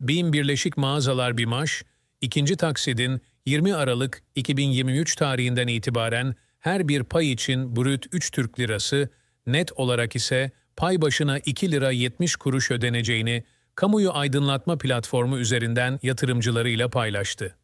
BİM Birleşik Mağazalar BİMAŞ, ikinci taksidin 20 Aralık 2023 tarihinden itibaren her bir pay için brüt 3 Türk Lirası, net olarak ise pay başına 2 lira 70 kuruş ödeneceğini kamuyu aydınlatma platformu üzerinden yatırımcılarıyla paylaştı.